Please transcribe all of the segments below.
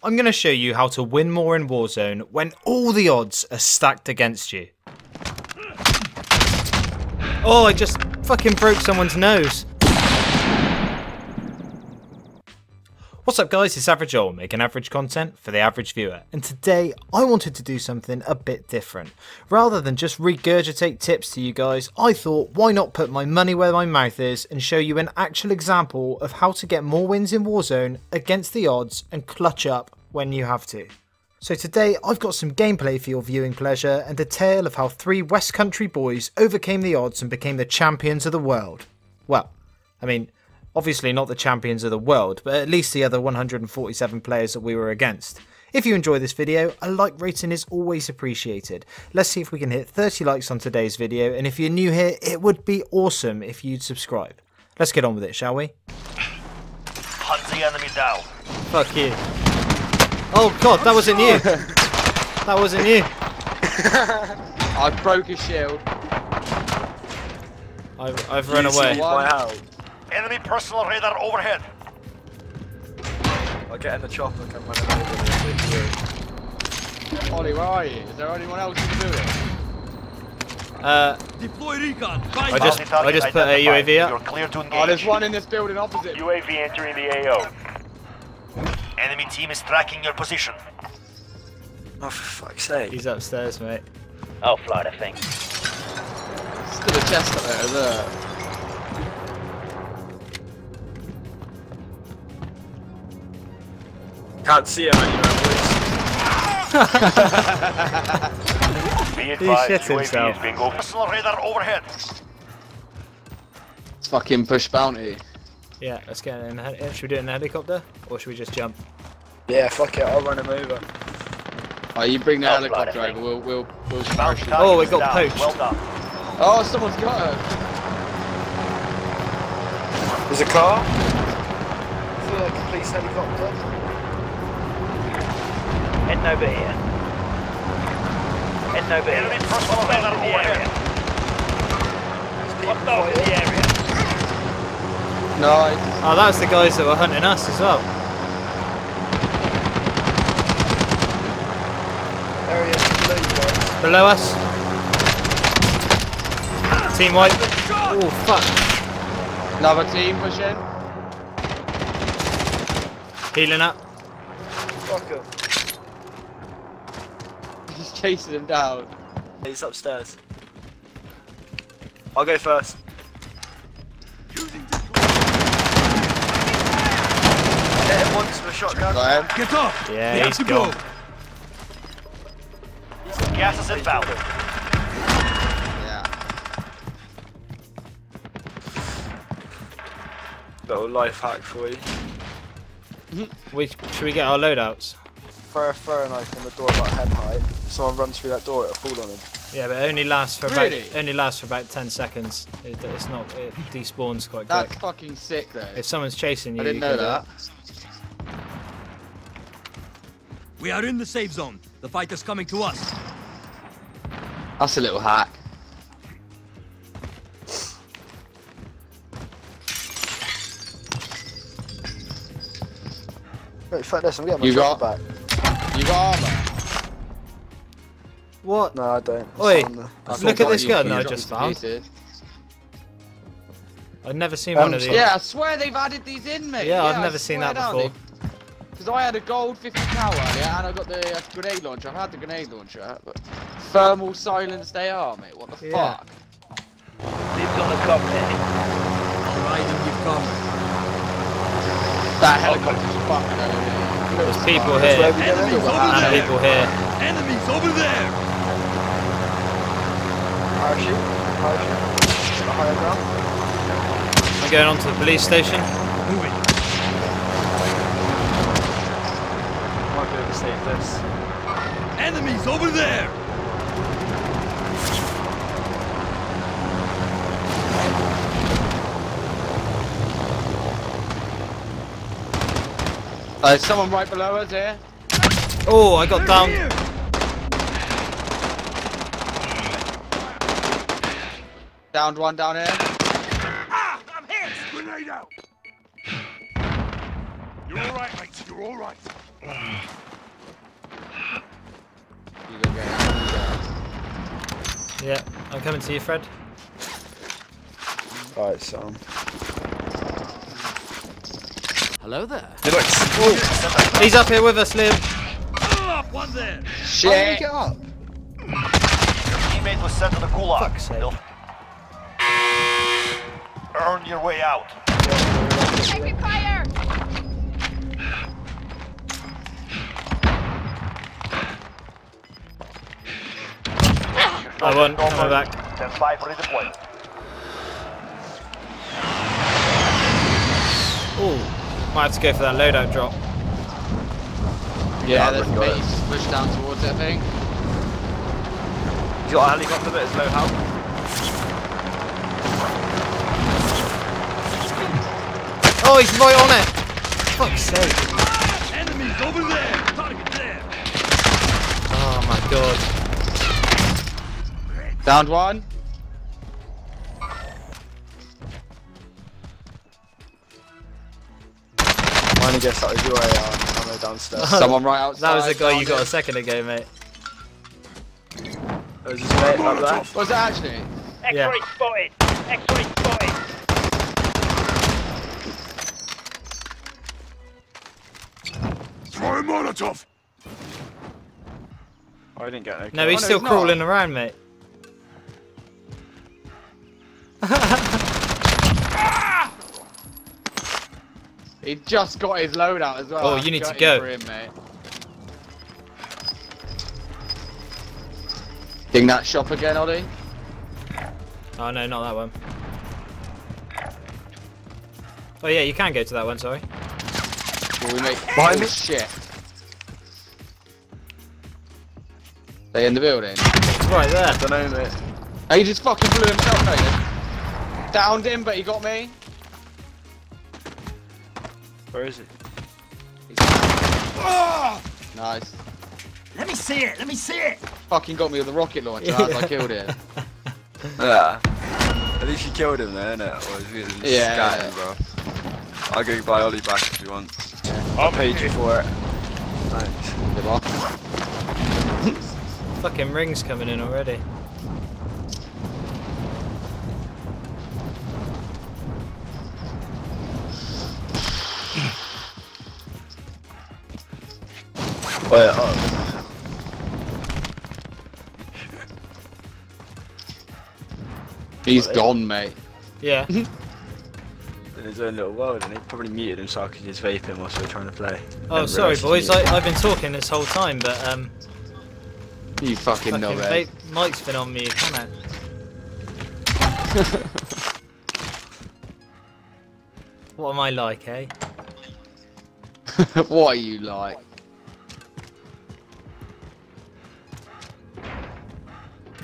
I'm going to show you how to win more in Warzone when all the odds are stacked against you. Oh, I just fucking broke someone's nose. What's up guys, it's Average Ol', making average content for the average viewer, and today I wanted to do something a bit different. Rather than just regurgitate tips to you guys, I thought why not put my money where my mouth is and show you an actual example of how to get more wins in Warzone against the odds and clutch up when you have to. So today I've got some gameplay for your viewing pleasure and a tale of how three West Country boys overcame the odds and became the champions of the world. Well, I mean, Obviously not the champions of the world, but at least the other 147 players that we were against. If you enjoy this video, a like rating is always appreciated. Let's see if we can hit 30 likes on today's video, and if you're new here, it would be awesome if you'd subscribe. Let's get on with it, shall we? Hunt the enemy down. Fuck you. Oh god, that wasn't you. that wasn't you. I broke his shield. I've, I've run away. Enemy personal radar overhead. I'll get in the chopper and come running over Ollie, where are you? Is there anyone else who can do it? Uh, Deploy recon. I just, I just put a UAV You're clear to engage. Oh, there's one in this building opposite. UAV entering the AO. Enemy team is tracking your position. Oh, for fuck's sake. He's upstairs, mate. I'll fly the thing. Still a chest up there, there. Can't see him anywhere, boys. Be shit advised, UAV himself. is being over. Personal radar overhead. It's fucking push bounty. Yeah, let's get in. the eh, Should we do it in the helicopter, or should we just jump? Yeah, fuck it, I'll run him over. Oh, you bring the I'll helicopter over, we'll, we'll, we'll Bounty parachute. Oh, we got down. poached. Well done. Oh, someone's got her. There's a car. I feel like a police helicopter. Heading over here. Heading over here. Enemy personal radar overhead. There's people What's the area? Nice. Oh, that's the guys that were hunting us as well. Area blue, guys. Below us. Team white. Oh, fuck. Another team pushing. Healing up. Fuck him. He's chasing him down. He's upstairs. I'll go first. Hit him once with a shotgun. Go. Get off. Yeah, we have he's gone. go. Gas is inbound. Yeah. Little life hack for you. We, should we get our loadouts? Throw a throwing knife on the door about head height. Someone runs through that door, it'll fall on him. Yeah, but it only lasts for Really? about only lasts for about ten seconds. It, it's not. It despawns quite That's quick. fucking sick though. If someone's chasing you, I didn't you know that. We are in the safe zone. The fight is coming to us. That's a little hack. Wait, fuck this, I'm getting my You got- back. You got armor. What? No, I don't. It's Oi. That's Look at this gun you I just found. pieces. I've never seen Um, one of these. Yeah, I swear they've added these in, mate. Yeah, I've never seen that before. Because I had a gold 50 cal earlier and I got the uh, grenade launcher. I've had the grenade launcher, but thermal silence they are, mate. What the Yeah. fuck? They've got a cockpit. Riding give cover. That helicopter's fucked though. There's people here? Enemies over and there. people here. Enemies over there. Parachute. Parachute. Higher ground. I'm going on to the police station. Moving. Might be able to save this. Enemies over there. Uh, someone right below us here. Oh, I got down. Downed one down here. Ah, I'm hit! Grenade out! You're alright, mate. You're alright. You go yeah, I'm coming to you, Fred. Alright, son. Hello there. They look. He's up here with us, Liam. Ah, one there. Shit! get up? Teammate was sent to the gulag. Fuck's sake. They'll- Earn your way out. Taking fire! I won. Coming back. Then five redeploy. Ooh, might have to go for that loadout drop. Yeah, I there's wouldn't go pushed down towards it, I think. You got a helicopter that is low health? Oh, he's right on it. Fuck's sake. Enemies over there. Target there. Oh my god. Downed one. Mine I guess that was your AR ammo downstairs. Someone right outside. That was the guy you got a second ago, mate. There's his mate up there. Was that actually? Yeah. spotted. X-ray spotted. Throw a Molotov. Oh, I didn't get no. No, he's no, still he's not. crawling around, mate. He just got his loadout as well. Oh, you need to go. Him, mate. Ding that shop again, Ollie. Oh no, not that one. Oh yeah, you can go to that one. Sorry. Will we make Behind oh, me? shit? They in the building? It's right there. Don't know, mate. Oh, he just fucking blew himself, no, Downed him, but he got me. Where is he? Ah! Nice. Let me see it. Let me see it. Fucking got me with a rocket launcher as I killed it. Yeah. At least you killed him there, innit? Or he was just Yeah. scatting, bro. I'll go buy Ollie back if you want. I'll pay you for it. Thanks. Good luck. Fucking rings coming in already. Oh, yeah, oh. He's gone, mate. Yeah. In his own little world, and he probably muted him so I could just vape him whilst we are trying to play. Oh, Didn't sorry, boys. I, I've been talking this whole time, but um, You fucking fucking know it. vape, Mike's been on mute. Come on. What am I like, eh? what are you like?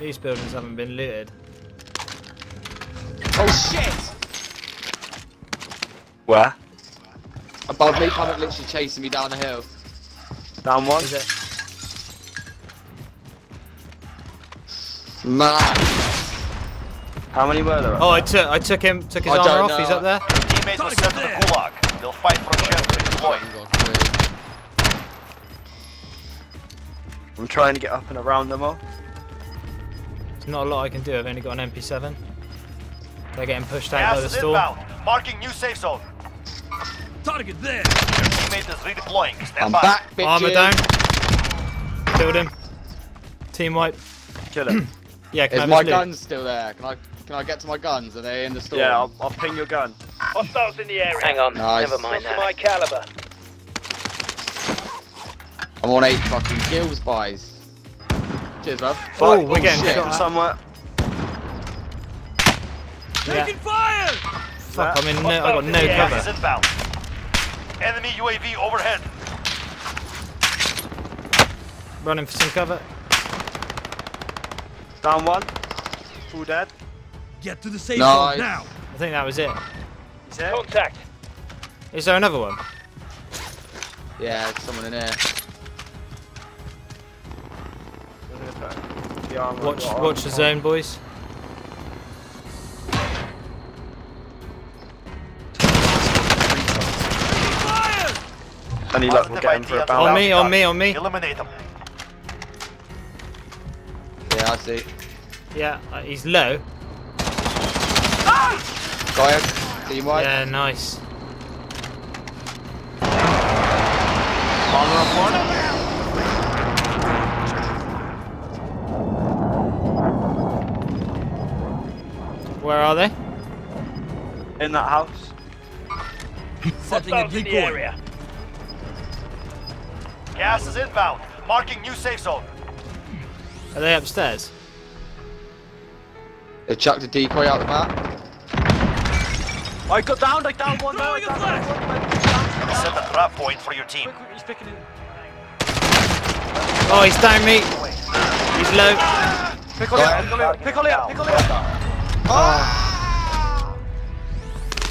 These buildings haven't been looted. Oh shit! Where? Above me, Comet literally chasing me down the hill. Down one? Is it? Man. How many were there? Oh, I took I took him took his I armor don't off. He's up there. Teammates was sent to the gulag. They'll fight for a chance to oh, redeploy. I'm trying to get up and around them all. There's not a lot I can do. I've only got an MP7. They're getting pushed out by the is storm. inbound. Marking new safe zone. Target there. Your teammate is redeploying. Stand I'm by. back, bitches. Armor down. Killed him. Team wipe. Kill him. Yeah, can I Is have my his guns still there? Can I can I get to my guns? Are they in the store? yeah, I'll, I'll ping your gun. Hostiles in the area. Hang on, Nice. never mind Not that. my caliber. I'm on eight fucking kills, boys. Cheers, bruv. Oh, we're getting shit. shot From somewhere. Yeah. Taking fire. Fuck, I'm in no, I got no the area. Gas cover. inbound. Enemy UAV overhead. Running for some cover. Down one. Full dead. Get to the safe Nice. zone now. I think that was it. Is He's here. Contact. Is there another one? Yeah, there's someone in here. The armor Watch, I've watch on. the zone, boys. Any luck, we'll get him for a Positive bounty. On me, on me, on me. Eliminate them. Yeah, I see. Yeah, uh, he's low. Got him. Team white. Yeah, nice. Armor up one. Where are they? In that house. Setting a Hostiles in the decoy. area. Gas is inbound. Marking new safe zone. Are they upstairs? They chucked a decoy out the back. I got down, I downed one now. I downed. Set a trap point for your team. Quick, quick, he's. Oh, he's down me. He's low. Pick Ollie up, pick Ollie up, pick Ollie up, pick Ollie up.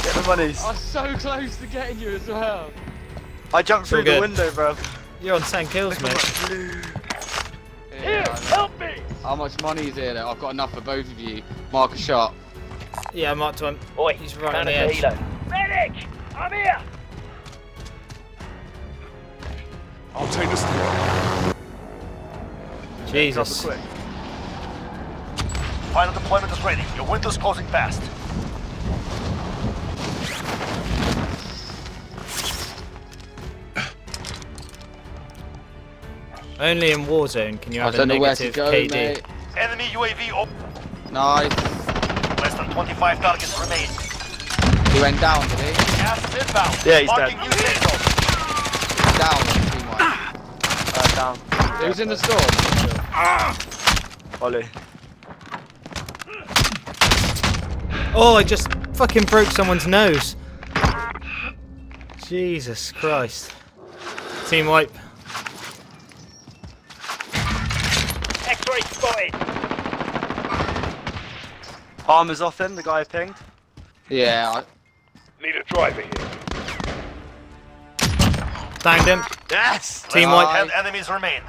Get the monies. I was so close to getting you as well. I jumped So through the window, bro. You're on 10 kills, mate. Yeah, I. Help me! How much money is here? I've got enough for both of you. Mark a shot. Yeah, I marked one. Oi, He's right on found the a edge. helo. Medic! I'm here! I'll take this. Jesus. Quick. Final deployment is ready. Your window's closing fast. Only in Warzone can you have a don't know where to go, KD. mate. Enemy UAV op- Nice. Less than 25 targets remain. He went down, did he? Gas is inbound. Yeah, he's Marking dead. new safe zone. He's down. Team. Uh, down. He was in the store. Ollie. Oh, I just fucking broke someone's nose. Jesus Christ. Team wipe. X-ray spotted. Armor's off him, the guy I pinged. Yeah, I, Need a driver here. Downed him. Yes! Team Right. wipe. Ten enemies remain.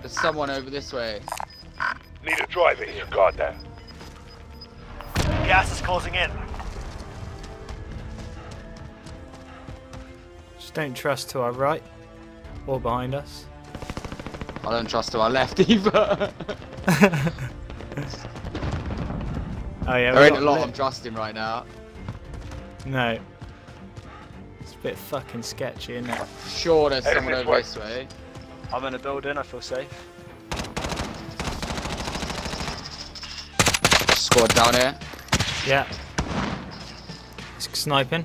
there's someone over this way. Need a driver here. Goddamn. Gas is closing in. Just don't trust to our right or behind us. I don't trust to our left either. Oh yeah, there we ain't a lot lit. I'm trusting right now. No. It's a bit fucking sketchy, isn't it? Sure, there's Hey, someone over way. this way. I'm in a building, I feel safe. Squad down here. Yeah. He's sniping.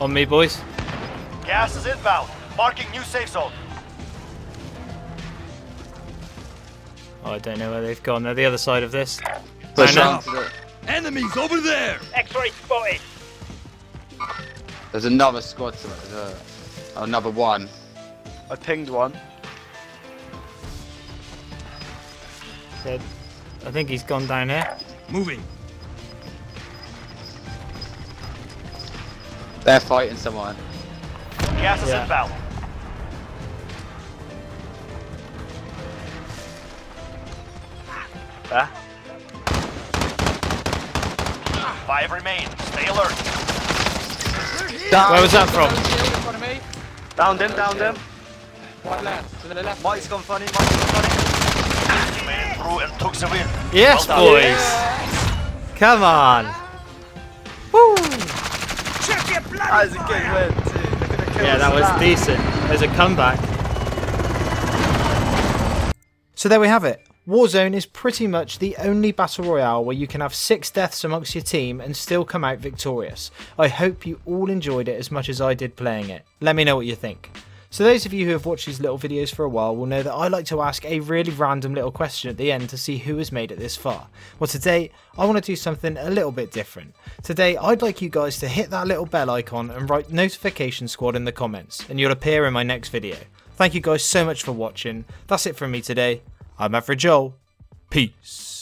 On me, boys. Gas is inbound. Marking new safe zone. Oh, I don't know where they've gone. They're the other side of this. Push I know. on to the... Enemies over there! X-ray spotted. There's another squad to it. There's a- another one. I pinged one. They're- I think he's gone down here. Moving. They're fighting someone. Gas is Yeah. inbound. There. Five remain. Stay alert. Where was that from? Shield them, down them. me. Downed him, downed him. One left. To the left. Mike's gone funny, Mike's gone funny. Made it through and took the win. Yes, Well done. boys. Come on. Woo. That was a good win, too. Look at the kills Yeah, that for was decent. There's a comeback. So there we have it. Warzone is pretty much the only battle royale where you can have six deaths amongst your team and still come out victorious. I hope you all enjoyed it as much as I did playing it. Let me know what you think. So those of you who have watched these little videos for a while will know that I like to ask a really random little question at the end to see who has made it this far. Well today I want to do something a little bit different. Today I'd like you guys to hit that little bell icon and write notification squad in the comments and you'll appear in my next video. Thank you guys so much for watching. That's it from me today. I'm Average Ol'. Peace.